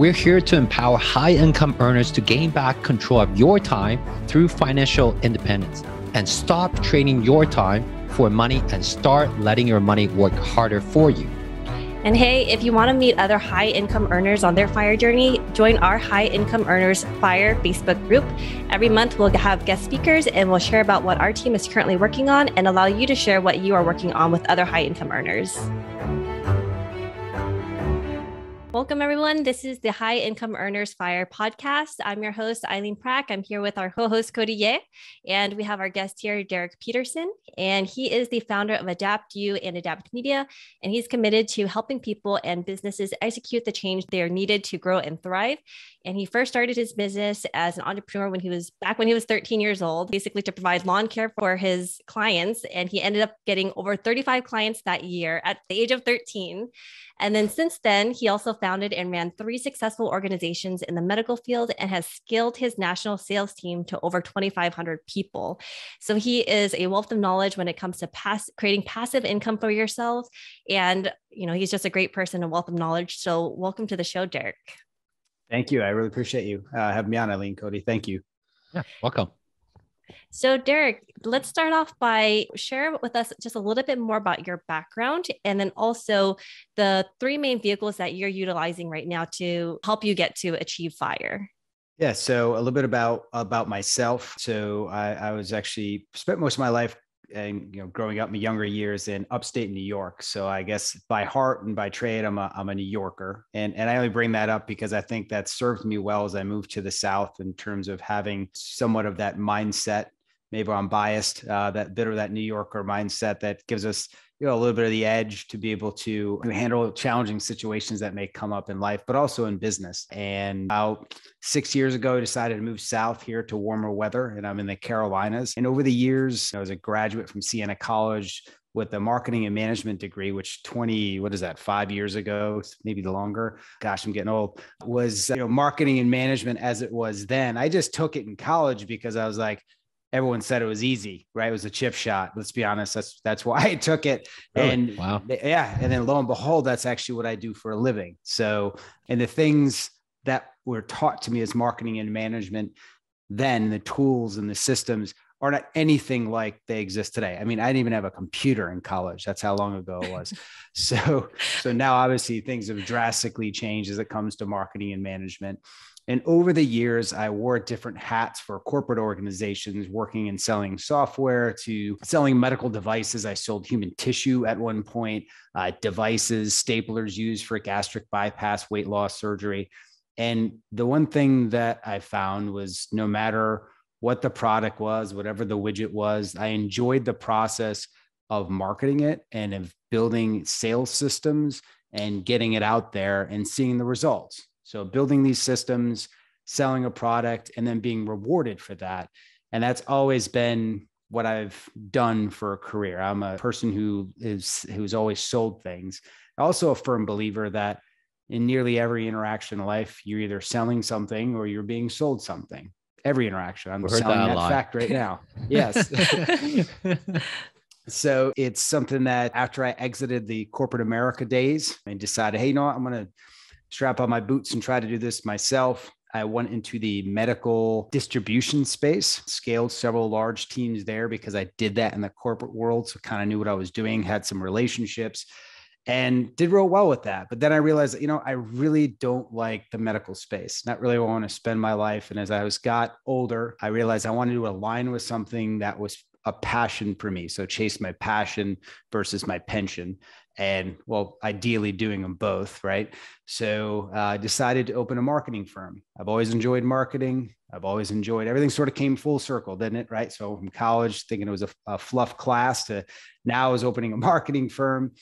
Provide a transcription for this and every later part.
We're here to empower high income earners to gain back control of your time through financial independence and stop trading your time for money and start letting your money work harder for you. And hey, if you want to meet other high income earners on their FIRE journey, join our High Income Earners FIRE Facebook group. Every month, we'll have guest speakers and we'll share about what our team is currently working on and allow you to share what you are working on with other high income earners. Welcome, everyone. This is the High Income Earners Fire podcast. I'm your host, Eileen Prack. I'm here with our co host, Cody Ye, and we have our guest here, Derek Peterson. And he is the founder of Adapt You and Adapt Media. And he's committed to helping people and businesses execute the change they are needed to grow and thrive. And he first started his business as an entrepreneur when he was back when he was 13 years old, basically to provide lawn care for his clients. And he ended up getting over 35 clients that year at the age of 13. And then since then, he also founded and ran three successful organizations in the medical field and has scaled his national sales team to over 2,500 people. So he is a wealth of knowledge when it comes to pass, creating passive income for yourself. And, you know, he's just a great person, a wealth of knowledge. So welcome to the show, Derek. Thank you. I really appreciate you uh, having me on, Eileen Cody. Thank you. Yeah, welcome. So, Derek, let's start off by share with us just a little bit more about your background and then also the three main vehicles that you're utilizing right now to help you get to achieve fire. Yeah, so a little bit about about myself. So I, I was actually spent most of my life and you know growing up in younger years in upstate New York. So I guess by heart and by trade, I'm a I'm a New Yorker, and and I only bring that up because I think that served me well as I moved to the South in terms of having somewhat of that mindset. Maybe I'm biased, uh, that bit of that New Yorker mindset that gives us you know a little bit of the edge to be able to handle challenging situations that may come up in life but also in business and about six years ago i decided to move south here to warmer weather and i'm in the carolinas and over the years i was a graduate from siena college with a marketing and management degree, which 20, what is that, five years ago, maybe the longer. Gosh, I'm getting old. Was you know marketing and management as it was then. I just took it in college because I was like, everyone said it was easy, right? It was a chip shot. Let's be honest. That's that's why I took it. Really? And wow. Yeah. And then lo and behold, that's actually what I do for a living. So, and the things that were taught to me as marketing and management, then the tools and the systems are not anything like they exist today. I mean, I didn't even have a computer in college. That's how long ago it was. so, so now obviously things have drastically changed as it comes to marketing and management. And over the years, I wore different hats for corporate organizations, working and selling software to selling medical devices. I sold human tissue at one point, uh, devices, staplers used for gastric bypass, weight loss surgery. And the one thing that I found was no matter what the product was, whatever the widget was, I enjoyed the process of marketing it and of building sales systems and getting it out there and seeing the results. So building these systems, selling a product, and then being rewarded for that. And that's always been what I've done for a career. I'm a person who is who's always sold things. Also a firm believer that in nearly every interaction in life, you're either selling something or you're being sold something. Every interaction. I'm selling that, that fact right now. yes. so it's something that after I exited the corporate America days, and decided, hey, you know what? I'm going to strap on my boots and try to do this myself. I went into the medical distribution space, scaled several large teams there because I did that in the corporate world. So kind of knew what I was doing, had some relationships and did real well with that. But then I realized that, you know, I really don't like the medical space, not really want to spend my life. And as I was got older, I realized I wanted to align with something that was a passion for me. So chase my passion versus my pension and well, ideally doing them both, right? So uh, I uh, decided to open a marketing firm. I've always enjoyed marketing. I've always enjoyed everything. Sort of came full circle, didn't it? Right. So from college, thinking it was a, a fluff class, to now I was opening a marketing firm.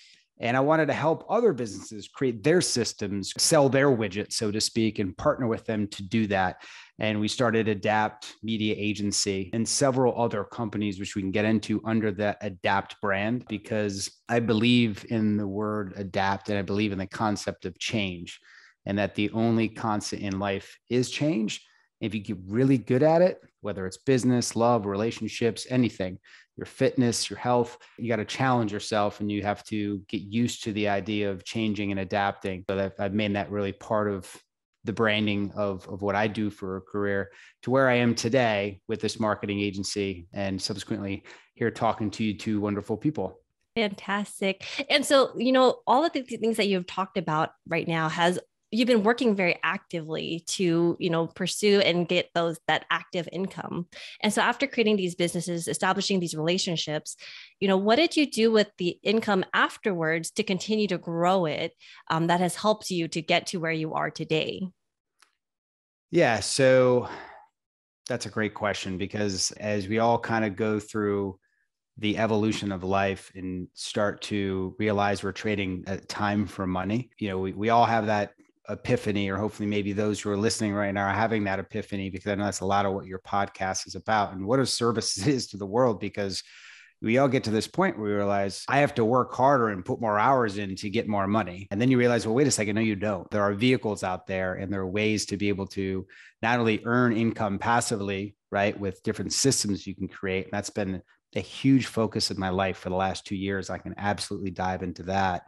And I wanted to help other businesses create their systems, sell their widgets, so to speak, and partner with them to do that. And we started Adapt Media Agency and several other companies, which we can get into under the Adapt brand, because I believe in the word adapt and I believe in the concept of change, and that the only constant in life is change. If you get really good at it, whether it's business, love, relationships, anything, your fitness, your health, you got to challenge yourself and you have to get used to the idea of changing and adapting. So that I've made that really part of the branding of, of what I do for a career to where I am today with this marketing agency and subsequently here talking to you two wonderful people. Fantastic. And so, you know, all of the things that you've talked about right now has you've been working very actively to you know pursue and get those that active income and so after creating these businesses establishing these relationships you know what did you do with the income afterwards to continue to grow it um, that has helped you to get to where you are today yeah so that's a great question because as we all kind of go through the evolution of life and start to realize we're trading time for money. You know, we, we all have that epiphany, or hopefully maybe those who are listening right now are having that epiphany because I know that's a lot of what your podcast is about and what a service it is to the world because we all get to this point where we realize I have to work harder and put more hours in to get more money. And then you realize, well, wait a second, no, you don't. There are vehicles out there and there are ways to be able to not only earn income passively, right, with different systems you can create. And that's been a huge focus of my life for the last two years. I can absolutely dive into that.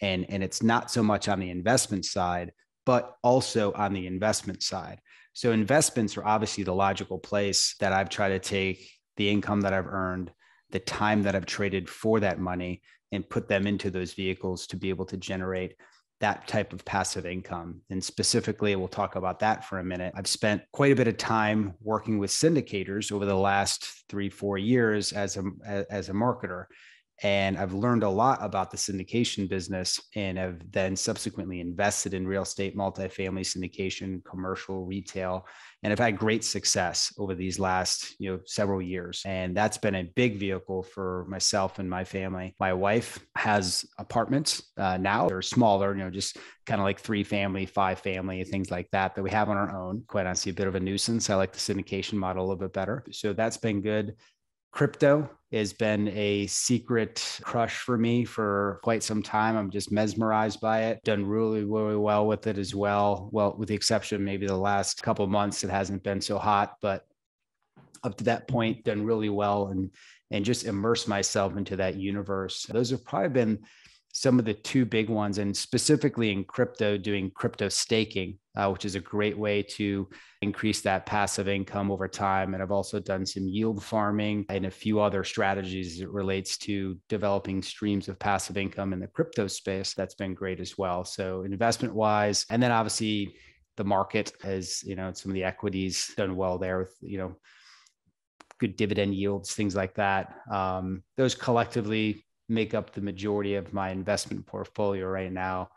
And, and it's not so much on the investment side, but also on the investment side. So investments are obviously the logical place that I've tried to take the income that I've earned, the time that I've traded for that money, and put them into those vehicles to be able to generate that type of passive income. And specifically, we'll talk about that for a minute. I've spent quite a bit of time working with syndicators over the last three, four years as a, as a marketer. And I've learned a lot about the syndication business and have then subsequently invested in real estate, multifamily syndication, commercial, retail, and I've had great success over these last, you know, several years. And that's been a big vehicle for myself and my family. My wife has apartments uh, now. They're smaller, you know, just kind of like three family, five family, things like that that we have on our own. Quite honestly, a bit of a nuisance. I like the syndication model a little bit better. So that's been good. Crypto has been a secret crush for me for quite some time. I'm just mesmerized by it. Done really, really well with it as well. Well, with the exception maybe the last couple months, it hasn't been so hot, but up to that point, done really well and and just immerse myself into that universe. Those have probably been some of the two big ones, and specifically in crypto, doing crypto staking, uh, which is a great way to increase that passive income over time. And I've also done some yield farming and a few other strategies that relates to developing streams of passive income in the crypto space. That's been great as well. So investment wise, and then obviously the market has, you know, some of the equities done well there with, you know, good dividend yields, things like that. Um, those collectively make up the majority of my investment portfolio right now.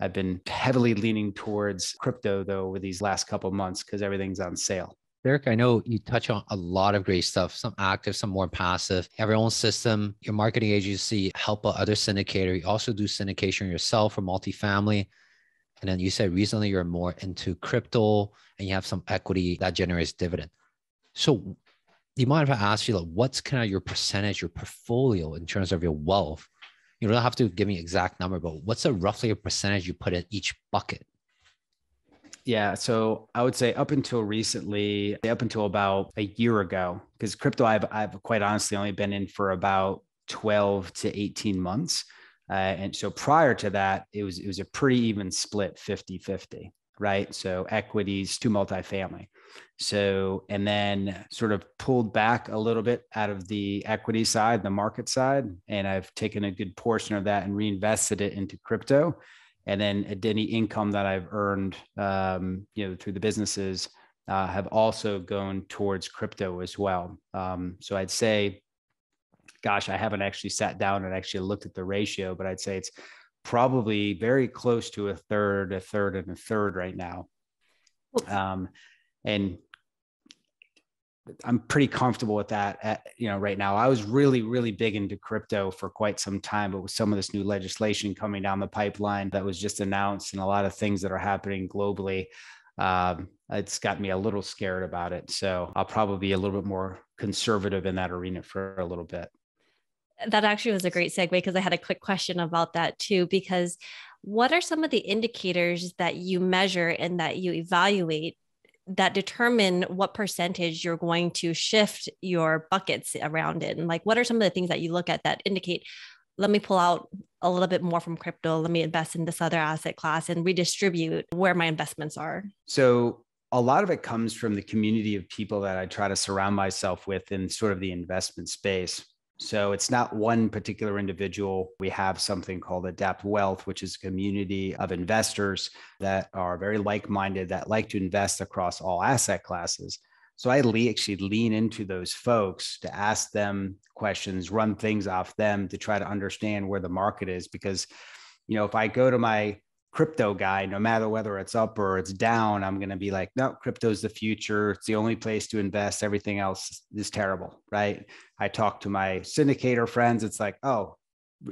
I've been heavily leaning towards crypto though over these last couple months because everything's on sale. Derek, I know you touch on a lot of great stuff, some active, some more passive. Have your own system, your marketing agency, help other syndicator. You also do syndication yourself for multifamily. And then you said recently you're more into crypto and you have some equity that generates dividend. So you mind if I ask you, like, what's kind of your percentage, your portfolio in terms of your wealth? You don't have to give me exact number, but what's a roughly a percentage you put in each bucket? Yeah, so I would say up until recently, up until about a year ago, because crypto, I've, I've quite honestly only been in for about 12 to 18 months. Uh, and so prior to that, it was, it was a pretty even split 50 50, right? So equities to multifamily. So, and then sort of pulled back a little bit out of the equity side, the market side. And I've taken a good portion of that and reinvested it into crypto. And then any income that I've earned, um, you know, through the businesses uh, have also gone towards crypto as well. Um, so I'd say, gosh, I haven't actually sat down and actually looked at the ratio, but I'd say it's probably very close to a third, a third, and a third right now. Um, and I'm pretty comfortable with that at, you know right now. I was really really big into crypto for quite some time, but with some of this new legislation coming down the pipeline that was just announced and a lot of things that are happening globally, um, it's got me a little scared about it. So I'll probably be a little bit more conservative in that arena for a little bit. That actually was a great segue because I had a quick question about that too. Because what are some of the indicators that you measure and that you evaluate that determine what percentage you're going to shift your buckets around and like what are some of the things that you look at that indicate let me pull out a little bit more from crypto. Let me invest in this other asset class and redistribute where my investments are. So a lot of it comes from the community of people that I try to surround myself with in sort of the investment space. So it's not one particular individual. We have something called Adapt Wealth, which is a community of investors that are very like minded, that like to invest across all asset classes. So I actually lean into those folks to ask them questions, run things off them to try to understand where the market is. Because, you know, if I go to my crypto guy, no matter whether it's up or it's down, I'm going to be like, no, crypto's the future. It's the only place to invest. Everything else is terrible, right? I talk to my syndicator friends. It's like, oh,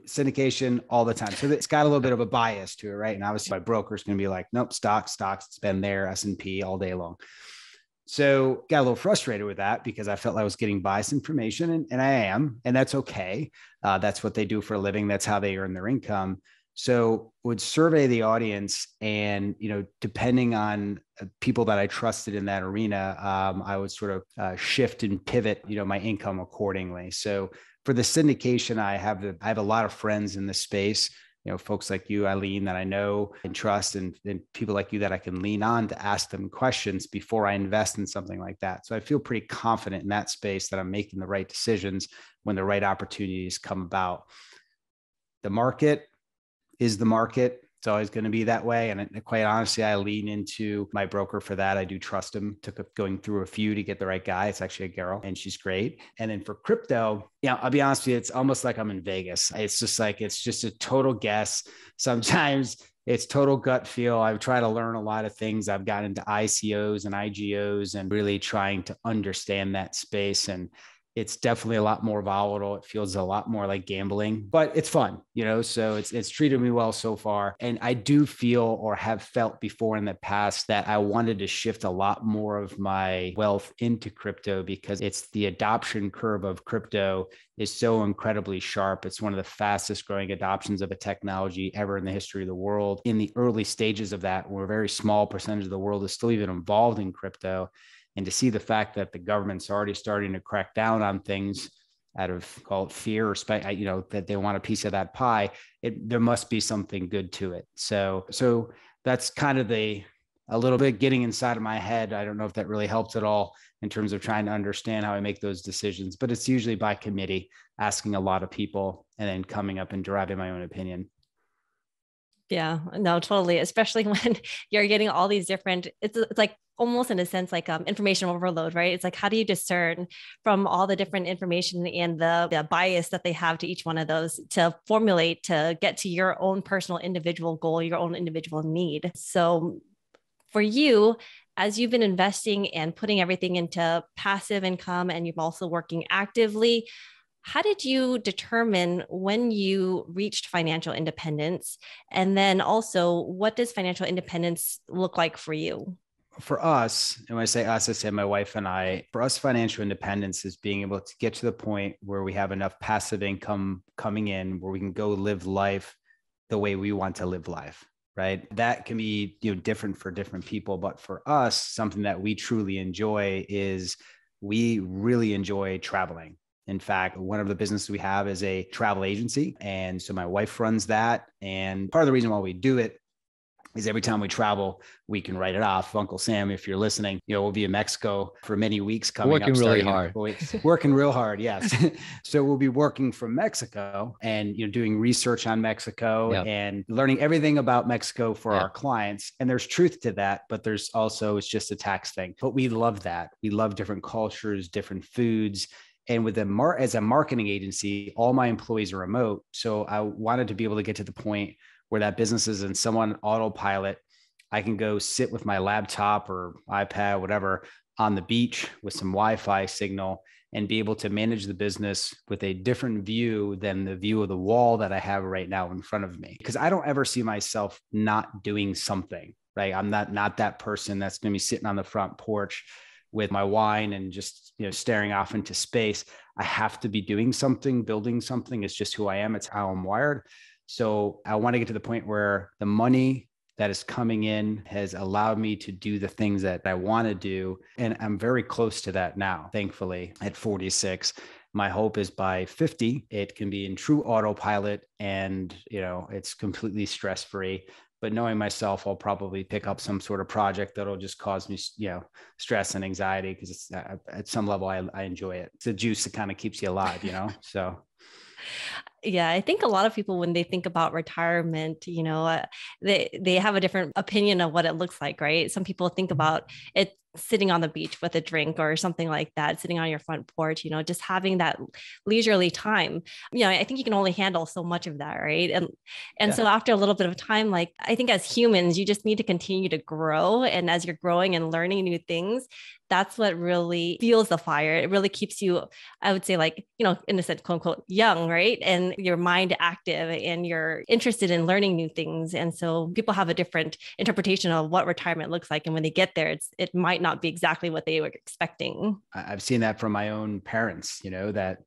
syndication all the time. So it's got a little bit of a bias to it, right? And obviously my broker's going to be like, nope, stocks, stocks, it's been there, S&P all day long. So got a little frustrated with that because I felt I was getting biased information and, and I am, and that's okay. Uh, that's what they do for a living. That's how they earn their income. So would survey the audience, and you know, depending on uh, people that I trusted in that arena, um, I would sort of uh, shift and pivot, you know, my income accordingly. So for the syndication, I have the, I have a lot of friends in the space. You know, folks like you, Eileen, that I know and trust, and, and people like you that I can lean on to ask them questions before I invest in something like that. So I feel pretty confident in that space that I'm making the right decisions when the right opportunities come about. The market, is the market. It's always going to be that way. And quite honestly, I lean into my broker for that. I do trust him. Took a, going through a few to get the right guy. It's actually a girl and she's great. And then for crypto, yeah, I'll be honest with you, it's almost like I'm in Vegas. It's just like, it's just a total guess. Sometimes it's total gut feel. I've tried to learn a lot of things. I've gotten into ICOs and IGOs and really trying to understand that space. And it's definitely a lot more volatile. It feels a lot more like gambling, but it's fun, you know. So it's it's treated me well so far, and I do feel or have felt before in the past that I wanted to shift a lot more of my wealth into crypto because it's the adoption curve of crypto is so incredibly sharp. It's one of the fastest growing adoptions of a technology ever in the history of the world. In the early stages of that, where a very small percentage of the world is still even involved in crypto and to see the fact that the government's already starting to crack down on things out of call it fear or spite, you know, that they want a piece of that pie, it there must be something good to it. So so that's kind of the a little bit getting inside of my head. I don't know if that really helps at all in terms of trying to understand how I make those decisions, but it's usually by committee, asking a lot of people and then coming up and deriving my own opinion. Yeah, no, totally. Especially when you're getting all these different, it's, it's like almost in a sense like um, information overload, right? It's like, how do you discern from all the different information and the, the bias that they have to each one of those to formulate to get to your own personal individual goal, your own individual need? So for you, as you've been investing and putting everything into passive income and you've also working actively, how did you determine when you reached financial independence? And then also, what does financial independence look like for you? For us, and when I say us, I say my wife and I, for us, financial independence is being able to get to the point where we have enough passive income coming in where we can go live life the way we want to live life right that can be you know different for different people but for us something that we truly enjoy is we really enjoy traveling in fact, one of the businesses we have is a travel agency. And so my wife runs that. And part of the reason why we do it is every time we travel, we can write it off. Uncle Sam, if you're listening, you know, we'll be in Mexico for many weeks coming working up. Really hard. working real hard. Yes. so we'll be working from Mexico and, you know, doing research on Mexico yep. and learning everything about Mexico for yep. our clients. And there's truth to that, but there's also, it's just a tax thing. But we love that. We love different cultures, different foods and with a mar- as a marketing agency, all my employees are remote. So I wanted to be able to get to the point where that business is in someone autopilot. I can go sit with my laptop or iPad, whatever, on the beach with some Wi-Fi signal and be able to manage the business with a different view than the view of the wall that I have right now in front of me. Because I don't ever see myself not doing something, right? I'm not not that person that's going to be sitting on the front porch with my wine and just you know staring off into space i have to be doing something building something it's just who i am. It's how i'm wired. So i want to get to the point where the money that is coming in has allowed me to do the things that i want to do. And i'm very close to that now thankfully at 46 my hope is by 50 it can be in true autopilot and you know it's completely stress free but knowing myself i'll probably pick up some sort of project that'll just cause me you know stress and anxiety because it's uh, at some level I, I enjoy it. It's the juice that kind of keeps you alive you know so. Yeah i think a lot of people when they think about retirement you know uh, they they have a different opinion of what it looks like right? Some people think mm-hmm. about it sitting on the beach with a drink or something like that, sitting on your front porch, you know, just having that leisurely time. You know, I think you can only handle so much of that, right? And and yeah. so after a little bit of time, like I think as humans, you just need to continue to grow. And as you're growing and learning new things, that's what really fuels the fire. It really keeps you, I would say, like, you know, in a sense, quote unquote, young, right? And your mind active and you're interested in learning new things. And so people have a different interpretation of what retirement looks like. And when they get there, it's it might not be exactly what they were expecting. I've seen that from my own parents, you know, that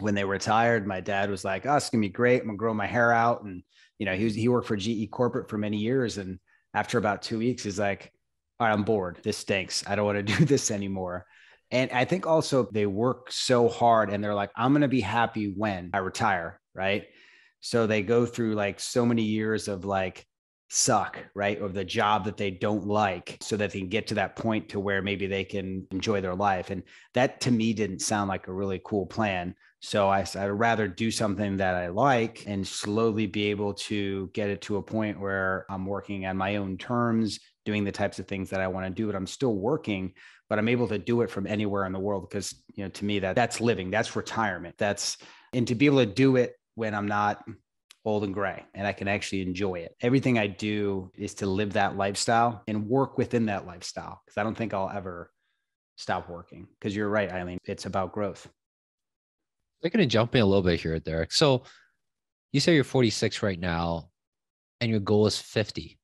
when they retired, my dad was like, Oh, it's gonna be great. I'm gonna grow my hair out. And you know, he was he worked for GE corporate for many years. And after about two weeks, he's like, all right, I'm bored. This stinks. I don't want to do this anymore. And I think also they work so hard and they're like, I'm going to be happy when I retire. Right. So they go through like so many years of like suck, right? Of the job that they don't like so that they can get to that point to where maybe they can enjoy their life. And that to me didn't sound like a really cool plan. So I, I'd rather do something that I like and slowly be able to get it to a point where I'm working on my own terms, doing the types of things that I want to do, but I'm still working, but I'm able to do it from anywhere in the world because, you know, to me that that's living, that's retirement. That's and to be able to do it when I'm not old and gray and I can actually enjoy it. Everything I do is to live that lifestyle and work within that lifestyle because I don't think I'll ever stop working because you're right, Eileen. It's about growth. I'm going to jump in a little bit here, Derek. So you say you're 46 right now and your goal is 50.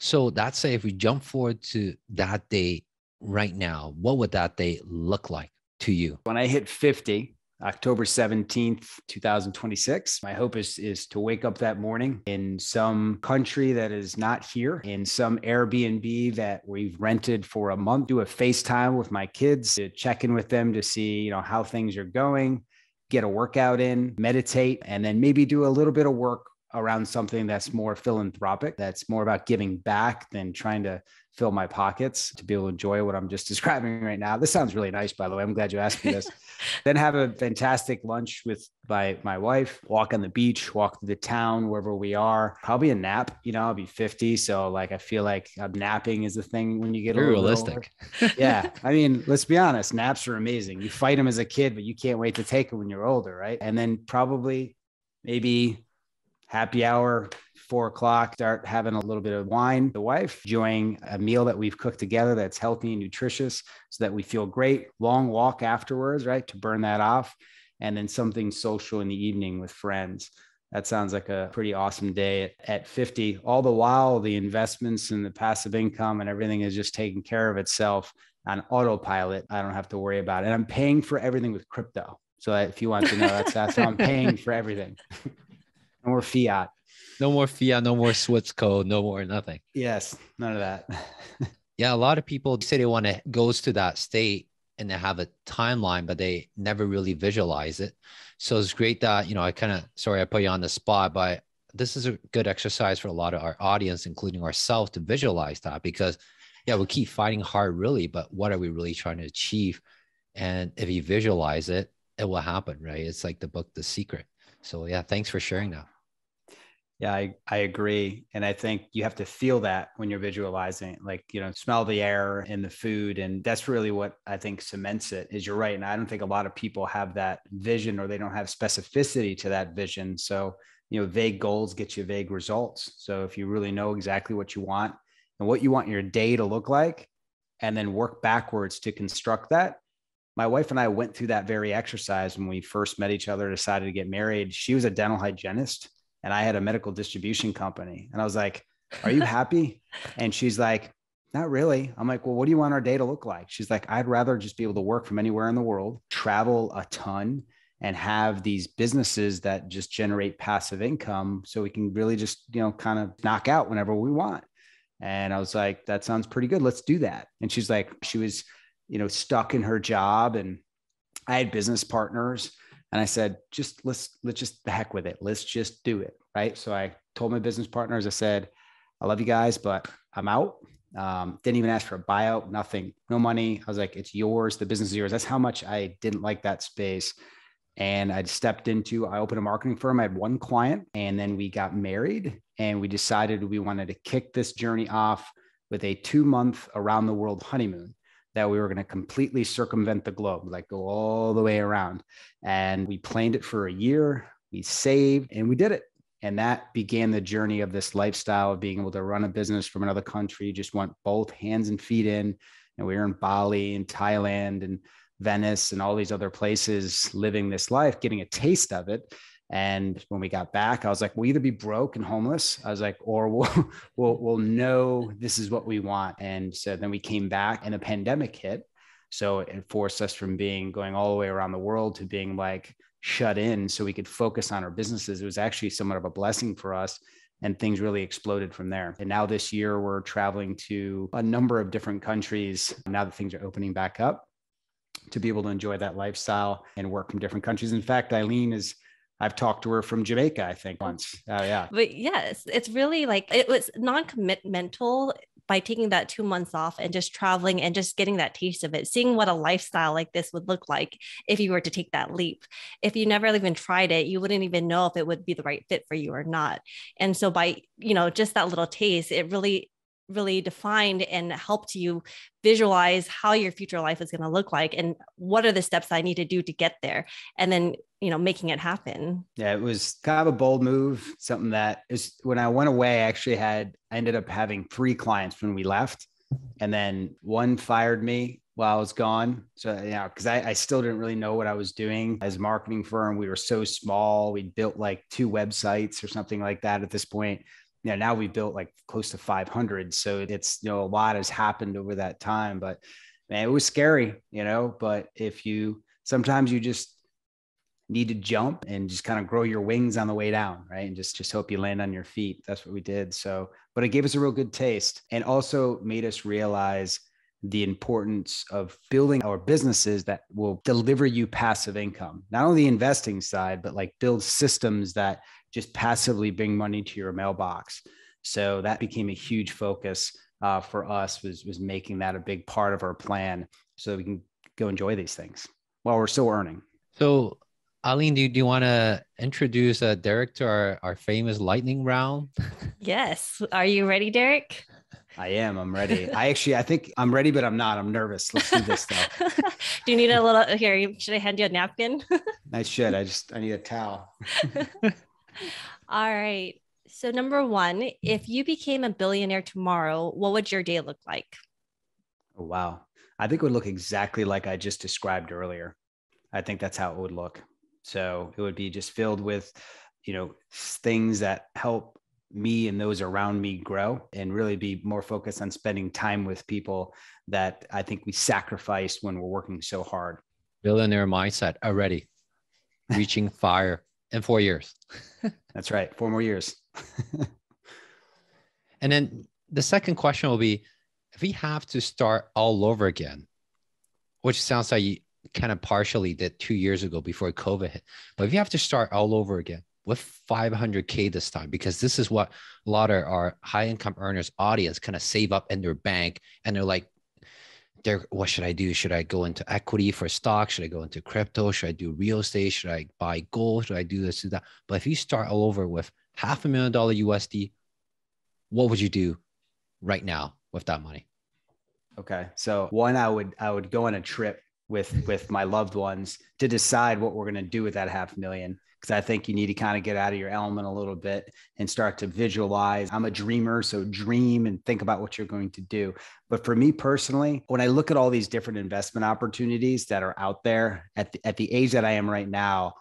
So that's say if we jump forward to that day right now, what would that day look like to you? When I hit 50, October 17th, 2026. My hope is, is to wake up that morning in some country that is not here, in some Airbnb that we've rented for a month, do a FaceTime with my kids to check in with them to see, you know, how things are going, get a workout in, meditate, and then maybe do a little bit of work around something that's more philanthropic, that's more about giving back than trying to fill my pockets to be able to enjoy what I'm just describing right now. This sounds really nice, by the way. I'm glad you asked me this. then have a fantastic lunch with my my wife, walk on the beach, walk through the town wherever we are. Probably a nap. You know, I'll be 50, so like I feel like um, napping is the thing when you get Very realistic. yeah, I mean, let's be honest. Naps are amazing. You fight them as a kid, but you can't wait to take them when you're older, right? And then probably maybe happy hour, four o'clock, start having a little bit of wine. The wife enjoying a meal that we've cooked together that's healthy and nutritious so that we feel great. Long walk afterwards, right? To burn that off. And then something social in the evening with friends. That sounds like a pretty awesome day at, at 50. All the while, the investments and the passive income and everything is just taking care of itself on autopilot. I don't have to worry about it. And I'm paying for everything with crypto. So if you want to know, that's, that's how I'm paying for everything. no more fiat. No more fiat, no more Swiss code, no more nothing. Yes, none of that. yeah, a lot of people say they want to goes to that state and they have a timeline, but they never really visualize it. So it's great that, you know, I kind of sorry I put you on the spot, but this is a good exercise for a lot of our audience, including ourselves, to visualize that because yeah, we keep fighting hard really, but what are we really trying to achieve? And if you visualize it, it will happen, right? It's like the book The Secret. So yeah, thanks for sharing that. Yeah, I, I agree. And I think you have to feel that when you're visualizing, like, you know, smell the air and the food. And that's really what I think cements it is you're right. And I don't think a lot of people have that vision or they don't have specificity to that vision. So, you know, vague goals get you vague results. So if you really know exactly what you want and what you want your day to look like, and then work backwards to construct that. My wife and I went through that very exercise when we first met each other, decided to get married. She was a dental hygienist and I had a medical distribution company. And I was like, Are you happy? and she's like, Not really. I'm like, Well, what do you want our day to look like? She's like, I'd rather just be able to work from anywhere in the world, travel a ton, and have these businesses that just generate passive income so we can really just, you know, kind of knock out whenever we want. And I was like, That sounds pretty good. Let's do that. And she's like, She was, you know, stuck in her job and I had business partners and I said, just let's let's just the heck with it. Let's just do it. Right. So I told my business partners, I said, I love you guys, but I'm out. Um, didn't even ask for a buyout, nothing, no money. I was like, it's yours, the business is yours. That's how much I didn't like that space. And I stepped into, I opened a marketing firm. I had one client and then we got married and we decided we wanted to kick this journey off with a two month around the world honeymoon that we were going to completely circumvent the globe, like go all the way around. And we planned it for a year. We saved and we did it. And that began the journey of this lifestyle of being able to run a business from another country, just went both hands and feet in. And we were in Bali and Thailand and Venice and all these other places living this life, getting a taste of it. And when we got back, I was like, we'll either be broke and homeless. I was like, or we'll, we'll, we'll know this is what we want. And so then we came back and a pandemic hit. So it forced us from being going all the way around the world to being like shut in so we could focus on our businesses. It was actually somewhat of a blessing for us. And things really exploded from there. And now this year, we're traveling to a number of different countries now that things are opening back up to be able to enjoy that lifestyle and work from different countries. In fact, Eileen is I've talked to her from Jamaica, I think oh. once. Oh yeah. But yes, it's really like it was non-commitmental by taking that two months off and just traveling and just getting that taste of it, seeing what a lifestyle like this would look like if you were to take that leap. If you never even tried it, you wouldn't even know if it would be the right fit for you or not. And so by, you know, just that little taste, it really really defined and helped you visualize how your future life is going to look like and what are the steps I need to do to get there and then you know making it happen yeah it was kind of a bold move something that is when I went away I actually had I ended up having three clients when we left and then one fired me while I was gone. So, you know, because I, I, still didn't really know what I was doing as a marketing firm. We were so small. We built like two websites or something like that at this point know, now we've built like close to 500. So it's, you know, a lot has happened over that time, but man, it was scary, you know, but if you, sometimes you just need to jump and just kind of grow your wings on the way down, right? And just, just hope you land on your feet. That's what we did. So, but it gave us a real good taste and also made us realize the importance of building our businesses that will deliver you passive income, not only the investing side, but like build systems that just passively bring money to your mailbox. So that became a huge focus uh, for us was was making that a big part of our plan so we can go enjoy these things while we're still earning. So Eileen, do you, do you want to introduce uh, Derek to our, our famous lightning round? Yes. Are you ready, Derek? I am. I'm ready. I actually, I think I'm ready, but I'm not. I'm nervous. Let's do this though. do you need a little here? Should I hand you a napkin? I should. I just, I need a towel. All right. So, number one, if you became a billionaire tomorrow, what would your day look like? Oh, wow. I think it would look exactly like I just described earlier. I think that's how it would look. So, it would be just filled with, you know, things that help me and those around me grow and really be more focused on spending time with people that I think we sacrifice when we're working so hard. Billionaire mindset already reaching fire in four years. That's right. Four more years. and then the second question will be if we have to start all over again, which sounds like you kind of partially did two years ago before COVID hit, but if you have to start all over again with 500K this time, because this is what a lot of our high income earners audience kind of save up in their bank and they're like, there what should i do? Should i go into equity for stock should i go into crypto? Should i do real estate? Should i buy gold? Should i do this do that? But if you start all over with half a million dollar usd what would you do right now with that money? Okay so one i would i would go on a trip with with my loved ones to decide what we're going to do with that half million because I think you need to kind of get out of your element a little bit and start to visualize. I'm a dreamer, so dream and think about what you're going to do. But for me personally, when I look at all these different investment opportunities that are out there at the, at the age that I am right now,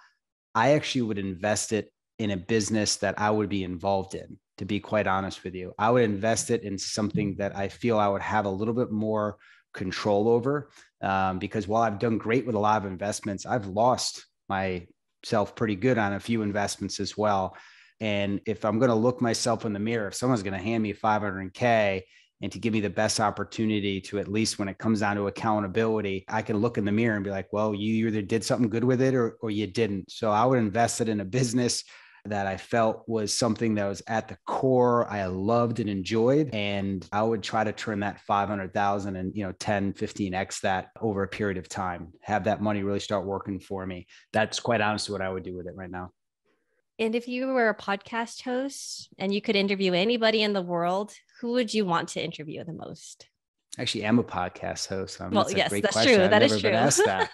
I actually would invest it in a business that I would be involved in. To be quite honest with you, I would invest it in something that I feel I would have a little bit more control over. Um, because while I've done great with a lot of investments, I've lost my myself pretty good on a few investments as well. And if I'm going to look myself in the mirror, if someone's going to hand me 500K and to give me the best opportunity to at least when it comes down to accountability, I can look in the mirror and be like, well, you either did something good with it or, or you didn't. So I would invest it in a business that I felt was something that was at the core I loved and enjoyed. And I would try to turn that 500,000 and, you know, 10, 15x that over a period of time, have that money really start working for me. That's quite honestly what I would do with it right now. And if you were a podcast host and you could interview anybody in the world, who would you want to interview the most? Actually, I'm a podcast host. Um, well, that's yes, that's question. true. I've that is true. That.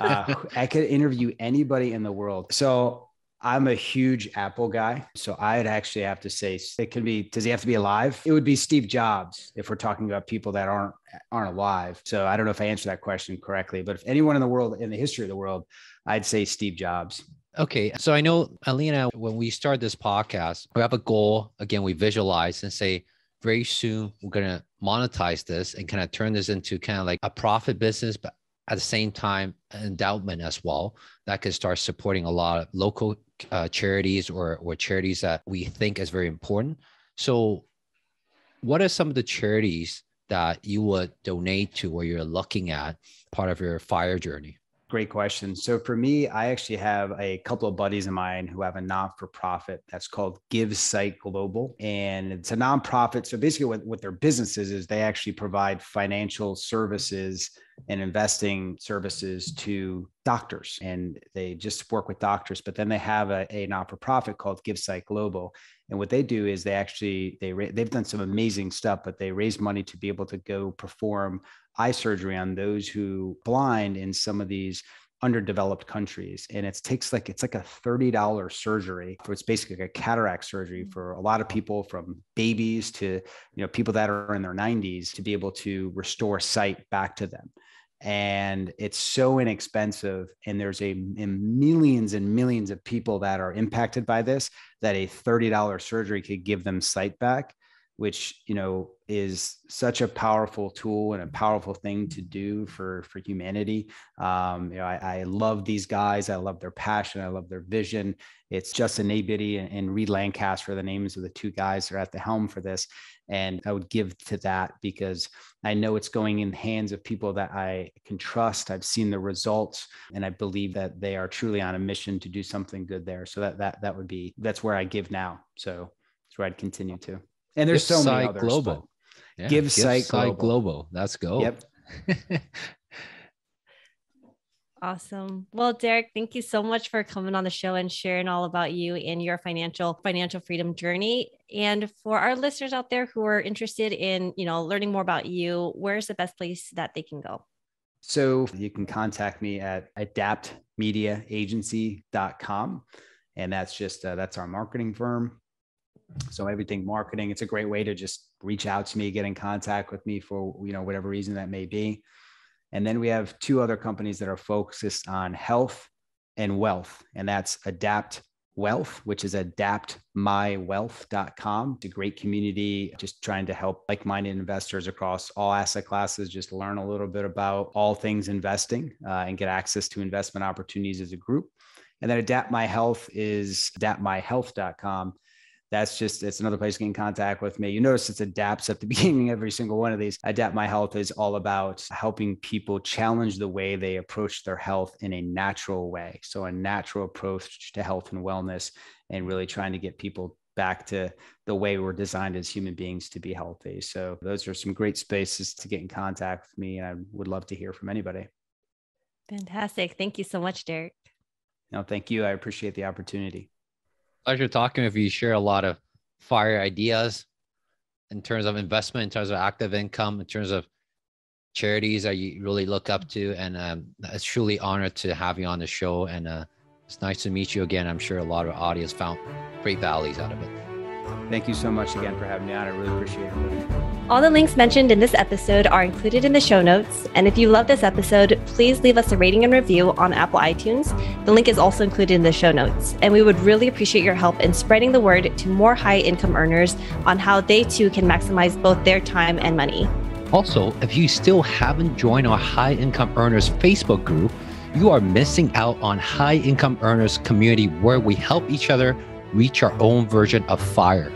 uh, I could interview anybody in the world. So I'm a huge Apple guy. So I'd actually have to say it can be, does he have to be alive? It would be Steve Jobs if we're talking about people that aren't aren't alive. So I don't know if I answered that question correctly, but if anyone in the world, in the history of the world, I'd say Steve Jobs. Okay. So I know Eileen, when we start this podcast, we have a goal. Again, we visualize and say, very soon we're going to monetize this and kind of turn this into kind of like a profit business, but at the same time, endowment as well that could start supporting a lot of local uh, charities or, or charities that we think is very important. So, what are some of the charities that you would donate to or you're looking at part of your fire journey? Great question. So for me, I actually have a couple of buddies of mine who have a non-for-profit that's called Give Sight Global. And it's a nonprofit. So basically what, what their business is, is they actually provide financial services and investing services to doctors. And they just work with doctors, but then they have a, a not-for-profit called Give Sight Global. And what they do is they actually, they, they've done some amazing stuff, but they raise money to be able to go perform eye surgery on those who blind in some of these underdeveloped countries. And it takes like it's like a $30 surgery. For it's basically like a cataract surgery mm. for a lot of people from babies to you know people that are in their 90s to be able to restore sight back to them. And it's so inexpensive. And there's a, a millions and millions of people that are impacted by this that a $30 surgery could give them sight back which you know is such a powerful tool and a powerful thing to do for for humanity. Um, you know, I, I, love these guys. I love their passion. I love their vision. It's Justin Abity and, and Reed Lancaster, the names of the two guys that are at the helm for this. And I would give to that because I know it's going in the hands of people that I can trust. I've seen the results, and I believe that they are truly on a mission to do something good there. So that that that would be that's where I give now. So that's where I'd continue to. And there's Give so many others. Global. Yeah. Give, Give Sight, Global. Global. Let's go. Yep. Awesome. Well, Derek, thank you so much for coming on the show and sharing all about you and your financial financial freedom journey. And for our listeners out there who are interested in, you know, learning more about you, where's the best place that they can go? So you can contact me at adaptmediaagency.com. And that's just uh, that's our marketing firm. So everything marketing, it's a great way to just reach out to me, get in contact with me for, you know, whatever reason that may be. And then we have two other companies that are focused on health and wealth, and that's Adapt Wealth, which is adaptmywealth.com. It's great community just trying to help like minded investors across all asset classes just learn a little bit about all things investing uh, and get access to investment opportunities as a group. And then Adapt My Health is adaptmyhealth.com that's just it's another place to get in contact with me. You notice it's adapts at the beginning of every single one of these. Adapt My Health is all about helping people challenge the way they approach their health in a natural way. So a natural approach to health and wellness and really trying to get people back to the way we're designed as human beings to be healthy. So those are some great spaces to get in contact with me and I would love to hear from anybody. Fantastic. Thank you so much, Derek. No, thank you. I appreciate the opportunity pleasure talking with you. Share a lot of fire ideas in terms of investment, in terms of active income, in terms of charities that you really look up to. And um, it's truly honored to have you on the show. And uh, it's nice to meet you again. I'm sure a lot of audience found great values out of it. Thank you so much again for having me on. I really appreciate it. All the links mentioned in this episode are included in the show notes. And if you love this episode, please leave us a rating and review on Apple iTunes. The link is also included in the show notes. And we would really appreciate your help in spreading the word to more high income earners on how they too can maximize both their time and money. Also, if you still haven't joined our High Income Earners Facebook group, you are missing out on High Income Earners community where we help each other reach our own version of fire.